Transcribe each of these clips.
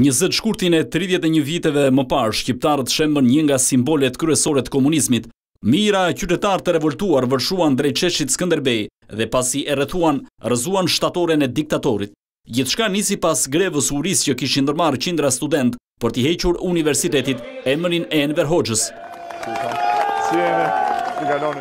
Njëzet shkurtin e tridhjetë e një viteve më parë, shqiptarët shembën një nga simbolet kryesore të komunizmit. Mijëra qytetarë të revoltuar vërshuan drejt sheshit Skënderbej dhe pasi e rrethuan, rrëzuan shtatoren e diktatorit. Gjithçka nisi pas grevës së urisë që kishin ndërmarrë qindra studentë, për t'i hequr universitetit emrin e Enver Hoxhës.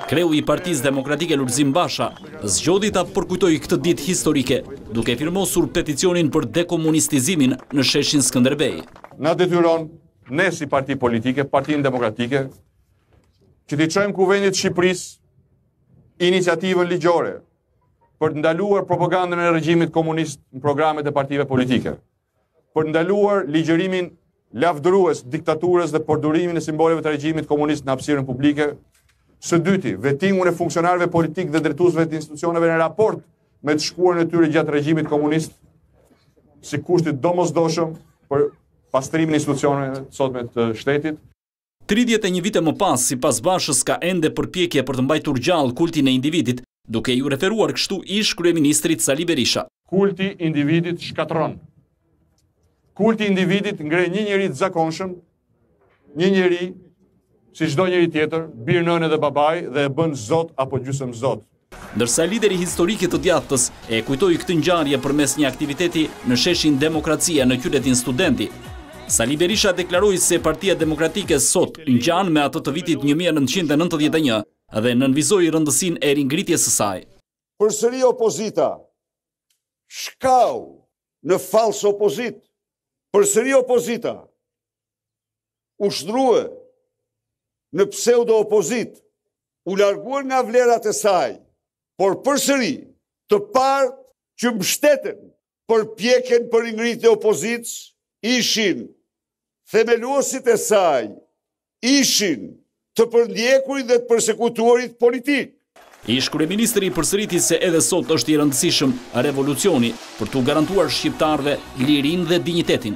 Kreu i Partisë Demokratike Lulzim Basha zgjodhi ta përkujtojë këtë ditë historike duke firmosur peticionin për dekomunistizimin në sheshin Skënderbej. Na detyron, ne si parti politike, partinë demokratike, që t'i çojmë Kuvendit të Shqipërisë iniciativën ligjore për të ndaluar propagandën e regjimit komunist në programet e partive politike. për të ndaluar ligjërimin lavdërues të diktaturës dhe përdorimin e simboleve të regjimit komunist në hapësirën publike. Së dyti, vetingun e funksionarëve politikë dhe drejtuesve të institucioneve në raport me të shkuarën e tyre gjatë regjimit komunist si kusht i domosdoshëm për pastrimin e institucioneve të sotme të shtetit. Tridhjetë e një vite më pas, sipas Bashës ka ende përpjekje për të mbajtur gjallë kultin e individit, duke iu referuar kështu ish-kryeministrit Sali Berisha. Kulti i individit shkatërron. Kulti i individit ngre një njeri të zakonshëm, një njeri si çdo njeri tjetër, bir nëne dhe babai dhe e bën zot apo gjysëm zot. Ndërsa lideri historik i së djathtës e kujtoi këtë ngjarje përmes një aktiviteti në sheshin Demokracia në qytetin Studenti, Sali Berisha deklaroi se Partia Demokratike sot ngjan me atë të vitit një mijë e nëntëqind e nëntëdhjetë e një dhe nënvizoi rëndësinë e ringritjes së saj. Përsëri opozita shkau! në fals opozitë, përsëri opozita, u shndërrua në pseudo opozitë, u larguan nga vlerat e saj, por përsëri të parët që mështetën përpjekjen për ringritjen e opozitës, ishin themeluesit e saj ishin të përndjekurit dhe të persekutuarit politikë. Ish-kryeministri përsëriti se edhe sot është i rëndësishëm revolucioni për t'u garantuar shqiptarëve lirinë dhe dinjitetin.